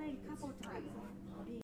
played a couple times.